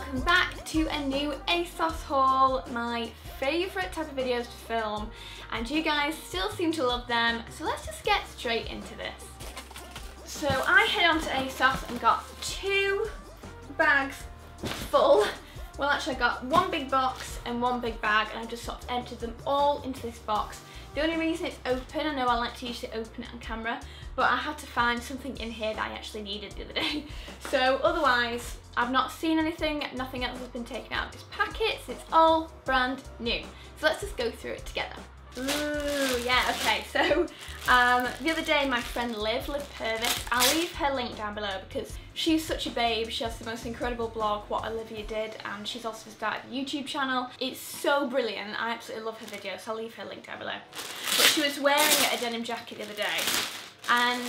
welcome back to a new ASOS haul, my favourite type of videos to film and you guys still seem to love them so let's just get straight into this. So I head on to ASOS and got two bags full well actually I got one big box and one big bag and I've just sort of emptied them all into this box. The only reason it's open, I know I like to usually open it on camera, but I had to find something in here that I actually needed the other day. So otherwise, I've not seen anything, nothing else has been taken out of these packets, it's all brand new. So let's just go through it together. Ooh, yeah, okay, so um, the other day my friend Liv, Liv Purvis, I'll leave her link down below because she's such a babe, she has the most incredible blog, What Olivia Did, and she's also started a YouTube channel. It's so brilliant, I absolutely love her videos, so I'll leave her link down below. But she was wearing a denim jacket the other day, and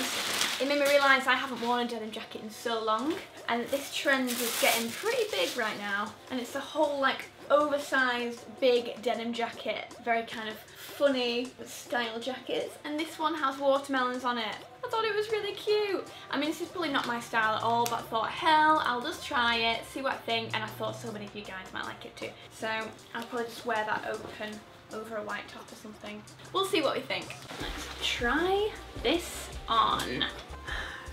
it made me realise I haven't worn a denim jacket in so long, and this trend is getting pretty big right now, and it's the whole like oversized big denim jacket, very kind of funny style jackets and this one has watermelons on it. I thought it was really cute. I mean this is probably not my style at all but I thought hell I'll just try it, see what I think and I thought so many of you guys might like it too. So I'll probably just wear that open over a white top or something. We'll see what we think. Let's try this on.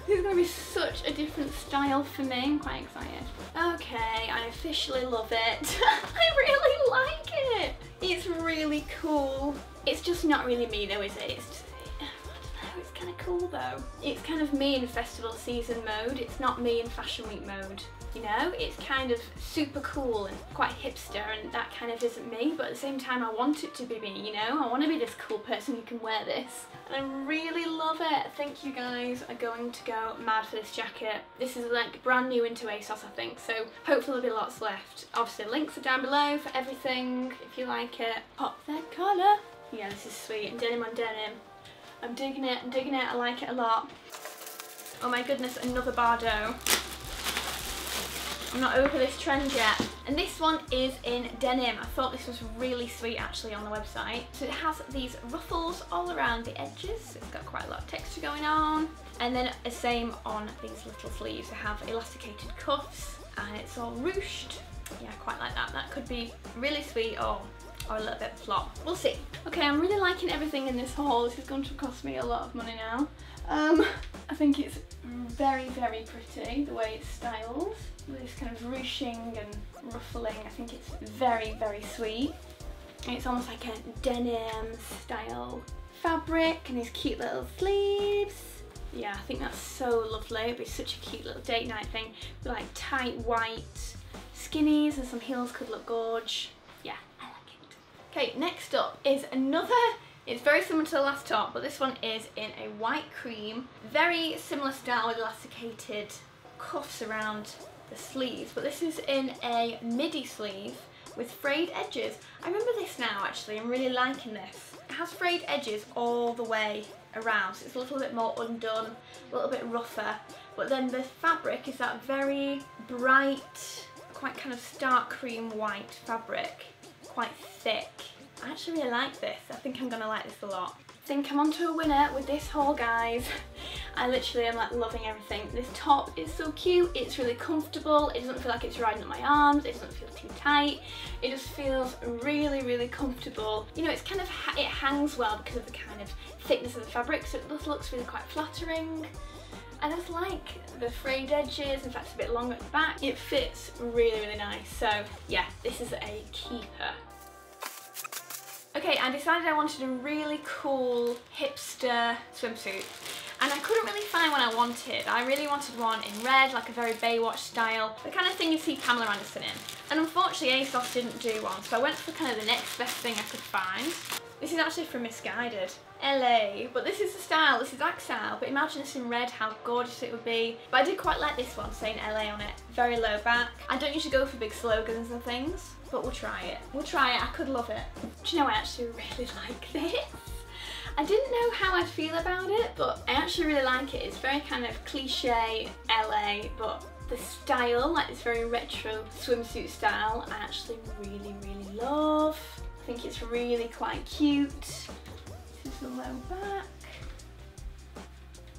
This is going to be such a different style for me. I'm quite excited. Okay, I officially love it. I really like it. It's really cool. It's just not really me though, is it? It's just, it's kind of cool though. It's kind of me in festival season mode. It's not me in fashion week mode you know? It's kind of super cool and quite hipster and that kind of isn't me, but at the same time I want it to be me, you know? I want to be this cool person who can wear this. And I really love it. I think you guys are going to go mad for this jacket. This is like brand new into ASOS I think, so hopefully there'll be lots left. Obviously links are down below for everything if you like it. Pop that collar. Yeah, this is sweet. And denim on denim. I'm digging it, I'm digging it, I like it a lot. Oh my goodness, another Bardot. I'm not over this trend yet. And this one is in denim. I thought this was really sweet actually on the website. So it has these ruffles all around the edges. It's got quite a lot of texture going on. And then the same on these little sleeves. They have elasticated cuffs and it's all ruched. Yeah, quite like that. That could be really sweet or or a little bit flop. We'll see. Okay, I'm really liking everything in this haul. This is going to cost me a lot of money now. Um, I think it's very, very pretty, the way it's styled. This kind of ruching and ruffling, I think it's very, very sweet. It's almost like a denim style fabric and these cute little sleeves. Yeah, I think that's so lovely. It'd be such a cute little date night thing. With like tight white skinnies and some heels could look gorge. Yeah, I like it. Okay, next up is another it's very similar to the last top, but this one is in a white cream. Very similar style with elasticated cuffs around the sleeves, but this is in a midi sleeve with frayed edges. I remember this now actually, I'm really liking this. It has frayed edges all the way around, so it's a little bit more undone, a little bit rougher, but then the fabric is that very bright, quite kind of stark cream white fabric, quite thick. I actually really like this. I think I'm going to like this a lot. I think I'm onto a winner with this haul, guys. I literally am like loving everything. This top is so cute. It's really comfortable. It doesn't feel like it's riding up my arms. It doesn't feel too tight. It just feels really, really comfortable. You know, it's kind of, it hangs well because of the kind of thickness of the fabric. So it just looks really quite flattering. I just like the frayed edges, in fact it's a bit long at the back. It fits really, really nice. So yeah, this is a keeper. Okay, I decided I wanted a really cool hipster swimsuit and I couldn't really find one I wanted. I really wanted one in red, like a very Baywatch style, the kind of thing you see Pamela Anderson in. And unfortunately ASOS didn't do one, so I went for kind of the next best thing I could find. This is actually from Missguided. LA, but this is the style, this is style, but imagine this in red, how gorgeous it would be. But I did quite like this one, saying LA on it. Very low back. I don't usually go for big slogans and things, but we'll try it. We'll try it, I could love it. Do you know, I actually really like this. I didn't know how I'd feel about it, but I actually really like it. It's very kind of cliche LA, but the style, like this very retro swimsuit style, I actually really, really love. I think it's really quite cute. This is the low back.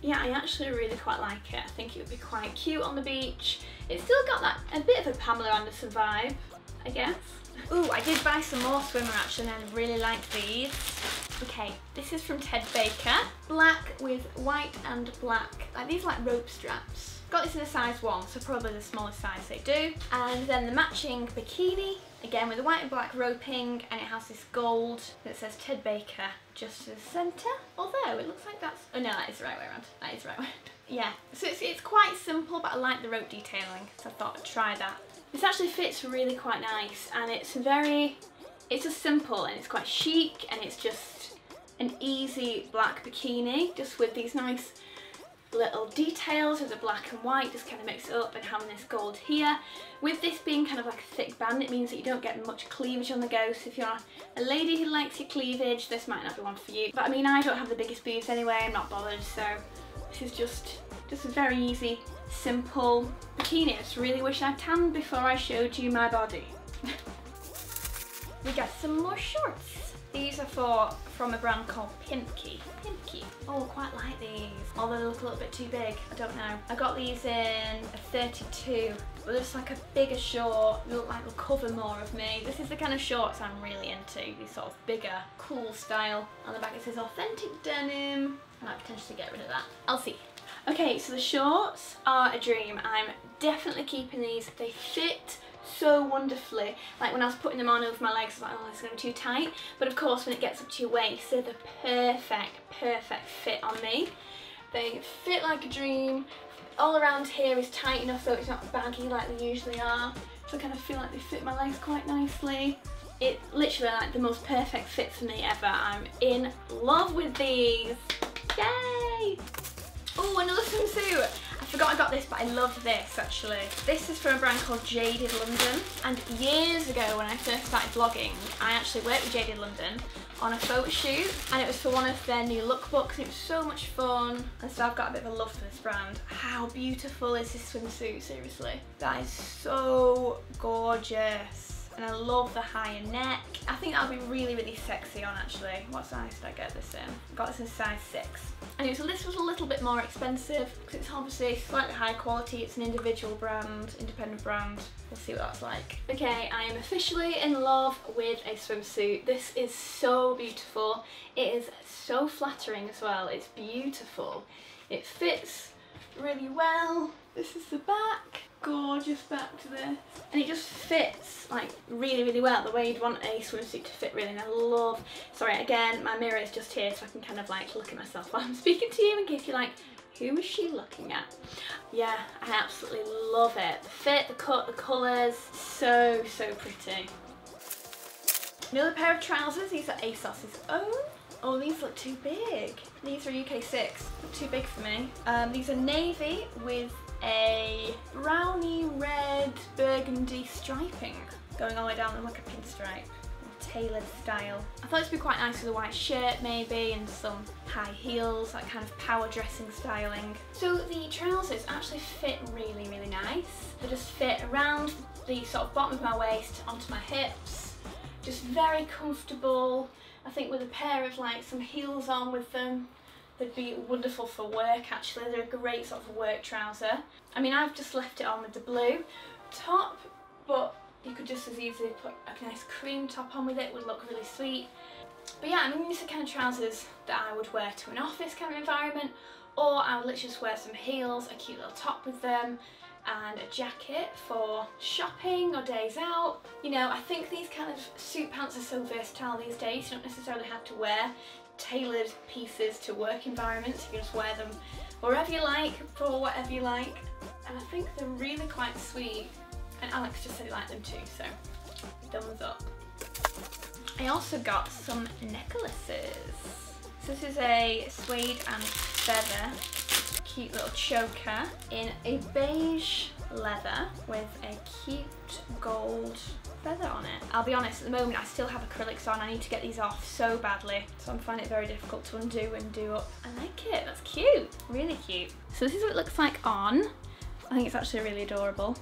yeah, I actually really quite like it. I think it would be quite cute on the beach. It's still got that a bit of a Pamela Anderson vibe, I guess. Ooh, I did buy some more swimmer actually and I really like these. Okay, this is from Ted Baker. Black with white and black. Like these like rope straps. Got this in a size one, so probably the smallest size they do. And then the matching bikini, again with the white and black roping, and it has this gold that says Ted Baker just to the centre. Although it looks like that's, oh no, that is the right way around. That is the right way Yeah, so it's, it's quite simple, but I like the rope detailing, so I thought I'd try that. This actually fits really quite nice, and it's very, it's just simple, and it's quite chic, and it's just an easy black bikini, just with these nice little details of the black and white, just kind of mix it up and having this gold here. With this being kind of like a thick band, it means that you don't get much cleavage on the go, so if you're a lady who likes your cleavage, this might not be one for you. But I mean, I don't have the biggest boobs anyway, I'm not bothered, so this is just, just a very easy, simple bikini. I just really wish I'd tanned before I showed you my body. we got some more shorts. These are for from a brand called Pimkie. Pimkie. Oh, I quite like these. Although they look a little bit too big. I don't know. I got these in a 32. But it's like a bigger short. They look like they'll cover more of me. This is the kind of shorts I'm really into. These sort of bigger, cool style. On the back it says authentic denim. I might potentially get rid of that. I'll see. Okay, so the shorts are a dream. I'm definitely keeping these. They fit so wonderfully. Like when I was putting them on over my legs, I was like, oh, it's going to be too tight. But of course, when it gets up to your waist, they're the perfect, perfect fit on me. They fit like a dream. All around here is tight enough so it's not baggy like they usually are. So I kind of feel like they fit my legs quite nicely. It literally like the most perfect fit for me ever. I'm in love with these. Yay! Oh, another swimsuit forgot I got this, but I love this actually. This is from a brand called Jaded London. And years ago when I first started vlogging, I actually worked with Jaded London on a photo shoot and it was for one of their new lookbooks and it was so much fun and so I've got a bit of a love for this brand. How beautiful is this swimsuit, seriously? That is so gorgeous and I love the higher neck. I think that'll be really, really sexy on actually. What size did I get this in? I got this in size 6. Anyway, so this was a little bit more expensive because it's obviously slightly high quality. It's an individual brand, independent brand. We'll see what that's like. Okay, I am officially in love with a swimsuit. This is so beautiful. It is so flattering as well. It's beautiful. It fits really well. This is the back gorgeous back to this and it just fits like really really well the way you'd want a swimsuit to fit really and I love sorry again my mirror is just here so I can kind of like look at myself while I'm speaking to you in case you're like who is she looking at yeah I absolutely love it the fit the cut the colours so so pretty another pair of trousers these are ASOS's own Oh, these look too big. These are UK 6. too big for me. Um, these are navy with a brownie red burgundy striping going all the way down like a pinstripe tailored style. I thought it'd be quite nice with a white shirt maybe and some high heels, that kind of power dressing styling. So the trousers actually fit really, really nice. They just fit around the sort of bottom of my waist onto my hips. Just very comfortable. I think with a pair of like some heels on with them, They'd be wonderful for work actually. They're a great sort of work trouser. I mean, I've just left it on with the blue top, but you could just as easily put a nice cream top on with it, would look really sweet. But yeah, I mean, these are kind of trousers that I would wear to an office kind of environment, or I would literally just wear some heels, a cute little top with them, and a jacket for shopping or days out. You know, I think these kind of suit pants are so versatile these days, you don't necessarily have to wear tailored pieces to work environments. You can just wear them wherever you like, for whatever you like. And I think they're really quite sweet. And Alex just said he liked them too, so thumbs up. I also got some necklaces. So this is a suede and feather cute little choker in a beige leather with a cute gold feather on it. I'll be honest, at the moment I still have acrylics on. I need to get these off so badly. So I'm finding it very difficult to undo and do up. I like it, that's cute, really cute. So this is what it looks like on. I think it's actually really adorable.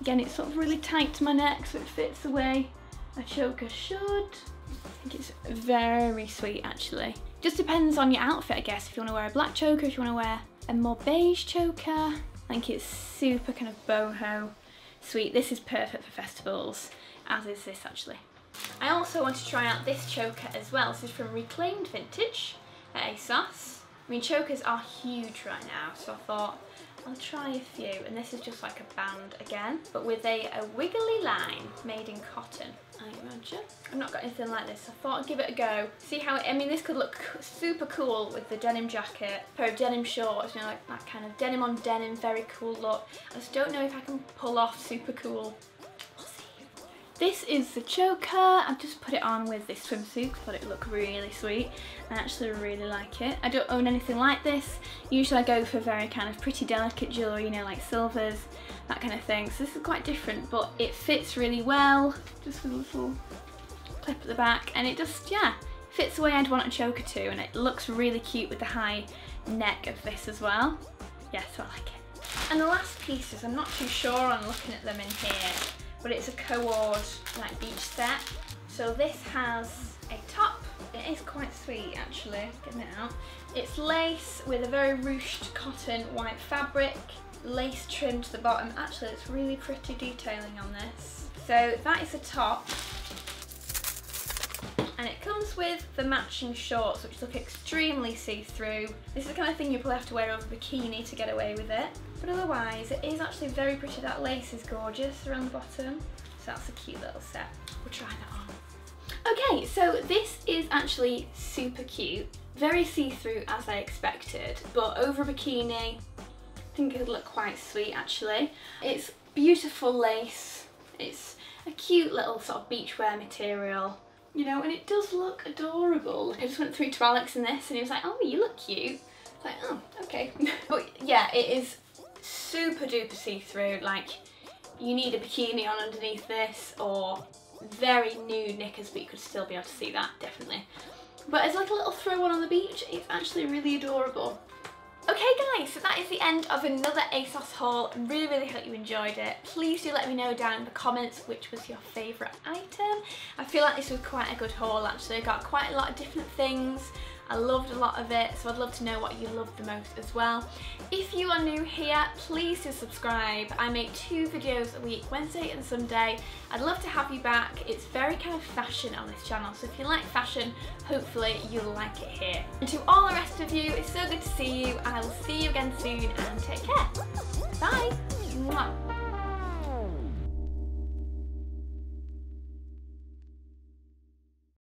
Again, it's sort of really tight to my neck so it fits the way a choker should. I think it's very sweet actually. Just depends on your outfit I guess, if you want to wear a black choker, if you want to wear a more beige choker. I think it's super kind of boho sweet. This is perfect for festivals, as is this actually. I also want to try out this choker as well. This is from Reclaimed Vintage at ASOS. I mean, chokers are huge right now, so I thought I'll try a few. And this is just like a band again, but with a, a wiggly line made in cotton, I've not got anything like this, I thought I'd give it a go. See how it, I mean, this could look super cool with the denim jacket, pair of denim shorts, you know, like that kind of denim on denim, very cool look. I just don't know if I can pull off super cool this is the choker. I've just put it on with this swimsuit thought it looked really sweet. I actually really like it. I don't own anything like this. Usually I go for very kind of pretty delicate jewellery, you know, like silvers, that kind of thing. So this is quite different, but it fits really well. Just with a little clip at the back. And it just, yeah, fits the way I'd want a choker to. And it looks really cute with the high neck of this as well. Yeah, so I like it. And the last pieces, I'm not too sure on looking at them in here but it's a co-ord like beach set. So this has a top. It is quite sweet actually, getting it out. It's lace with a very ruched cotton white fabric, lace trim to the bottom. Actually, it's really pretty detailing on this. So that is the top. And it comes with the matching shorts, which look extremely see-through. This is the kind of thing you probably have to wear over a bikini to get away with it. But otherwise, it is actually very pretty. That lace is gorgeous around the bottom. So that's a cute little set. We'll try that on. Okay, so this is actually super cute. Very see-through as I expected, but over a bikini, think it would look quite sweet actually. It's beautiful lace. It's a cute little sort of beachwear material you know, and it does look adorable. I just went through to Alex in this and he was like, oh, you look cute. It's like, oh, okay. but yeah, it is super duper see-through. Like, you need a bikini on underneath this or very nude knickers, but you could still be able to see that, definitely. But as like a little throw on on the beach, it's actually really adorable. Okay guys, so that is the end of another ASOS haul. Really, really hope you enjoyed it. Please do let me know down in the comments which was your favourite item. I feel like this was quite a good haul actually. Got quite a lot of different things. I loved a lot of it, so I'd love to know what you loved the most as well. If you are new here, please do subscribe. I make two videos a week, Wednesday and Sunday. I'd love to have you back. It's very kind of fashion on this channel, so if you like fashion, hopefully you'll like it here. And to all the rest of you, it's so good to see you. I will see you again soon and take care. Bye. Mwah.